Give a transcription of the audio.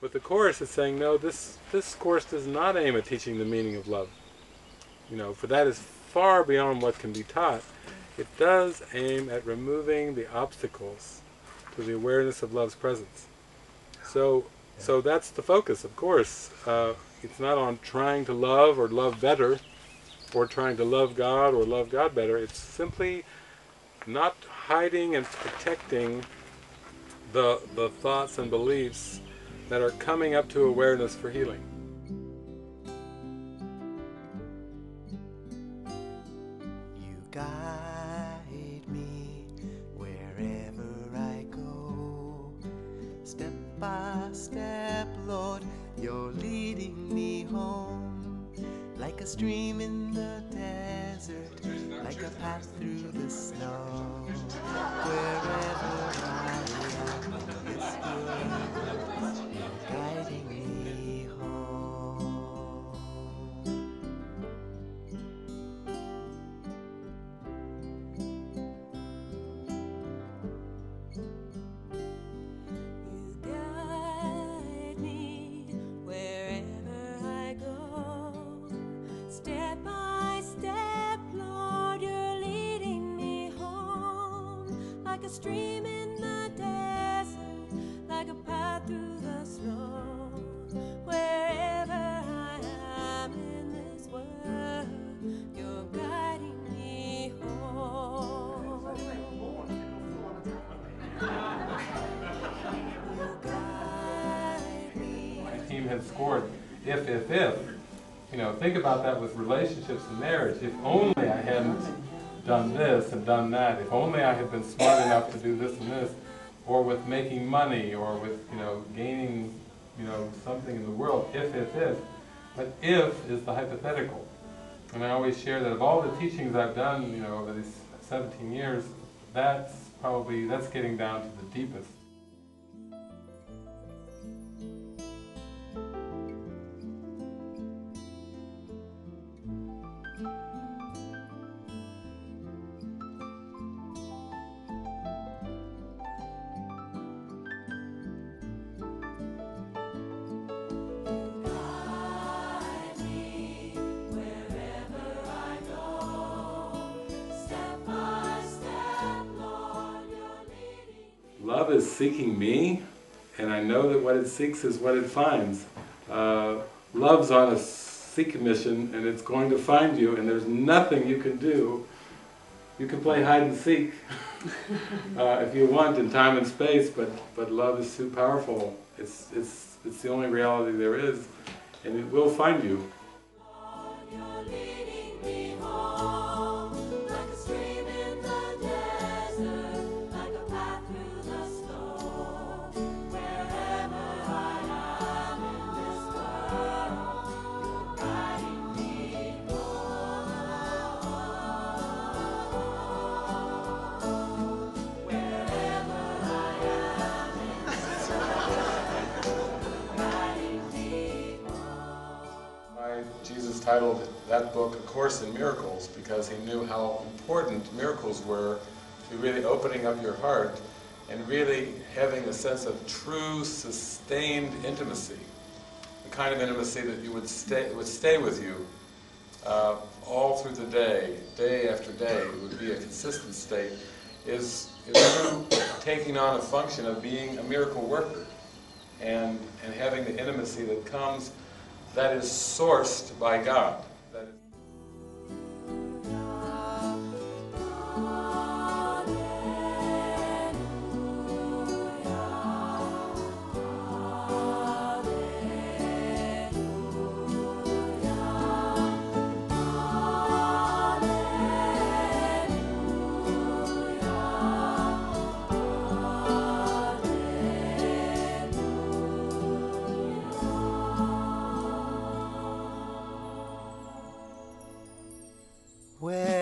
But the Course is saying, no, this, this Course does not aim at teaching the meaning of love. You know, for that is far beyond what can be taught. It does aim at removing the obstacles to the awareness of love's presence. So, so that's the focus, of course. Uh, it's not on trying to love or love better, or trying to love God or love God better. It's simply not hiding and protecting the, the thoughts and beliefs that are coming up to awareness for healing. You guide me wherever I go. Step by step, Lord, you're leading me home. Like a stream in the desert, like a path through the snow. Stream in the desert, like a path through the snow. Wherever I am in this world, you're guiding me home. My team had scored if, if, if. You know, think about that with relationships and marriage. If only I hadn't done this and done that, if only I had been smart enough to do this and this, or with making money, or with, you know, gaining, you know, something in the world, if, if, if. But if is the hypothetical. And I always share that of all the teachings I've done, you know, over these 17 years, that's probably, that's getting down to the deepest. Love is seeking me, and I know that what it seeks is what it finds. Uh, love's on a seek mission, and it's going to find you, and there's nothing you can do. You can play hide and seek uh, if you want in time and space, but, but love is too powerful. It's, it's, it's the only reality there is, and it will find you. Titled that book A Course in Miracles because he knew how important miracles were to really opening up your heart and really having a sense of true, sustained intimacy. The kind of intimacy that you would stay would stay with you uh, all through the day, day after day, it would be a consistent state, is, is you taking on a function of being a miracle worker and, and having the intimacy that comes that is sourced by God. Wherever